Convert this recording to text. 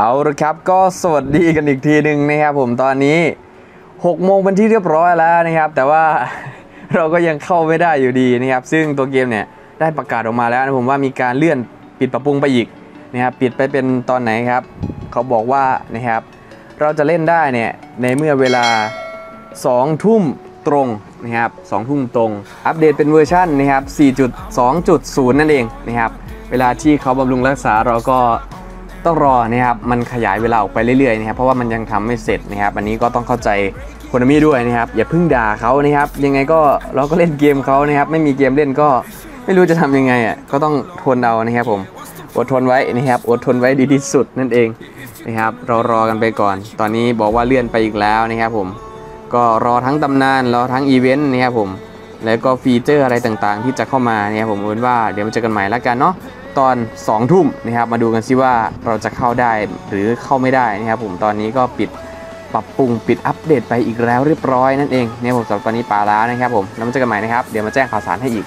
เอาละครับก็สวัสดีกันอีกทีหนึ่งนะครับผมตอนนี้6โมงเป็นที่เรียบร้อยแล้วนะครับ แต่ว่าเราก็ยังเข้าไม่ได้อยู่ดีนะครับ ซึ่งตัวเกมเนี่ยได้ประกาศออกมาแล้วนะผมว่ามีการเลื่อนปิดปรับปรุงไปอีกนะครับปิดไปเป็นตอนไหนครับ เขาบอกว่านะครับ เราจะเล่นได้เนี่ยในเมื่อเวลา 2 ทุ่มตรงนะครับ2ทุ่มตรง อัปเดตเป็นเวอร์ชันนะครับ4.2.0 นั่นเองนะครับ เวลาที่เขาบำรุงรักษาเราก็ ต้องรอนะครับมันขยายเวลาออกไปเรื่อยๆนะครับเพราะว่ามันยังทำไม่เสร็จนะครับอันนี้ก็ต้องเข้าใจคนมิด้วยนะครับอย่าเพิ่งด่าเขานะครับยังไงก็เราก็เล่นเกมเขานะครับไม่มีเกมเล่นก็ไม่รู้จะทำยังไงอะก็ต้องทนเอานะครับผมอดทนไว้นะครับอดทนไว้ดีที่สุดนั่นเองนะครับเรารอกันไปก่อน ตอนนี้บอกว่าเลื่อนไปอีกแล้วนะครับผมก็รอทั้งตำนานรอทั้งอีเวนต์นะครับผมแล้วก็ฟีเจอร์อะไรต่างๆ ที่จะเข้ามาเนี่ยผมเอาเป็นว่าเดี๋ยวมาเจอกันใหม่แล้วกันเนาะ ตอน2ทุ่มนะครับมาดูกันซิว่าเราจะเข้าได้หรือเข้าไม่ได้นะครับผมตอนนี้ก็ปิดปรับปรุงปิดอัปเดตไปอีกแล้วเรียบร้อยนั่นเองเนี่ยผมสำหรับตอนนี้ปาแล้วนะครับผมแล้วมาเจอกันใหม่นะครับเดี๋ยวมาแจ้งข่าวสารให้อีก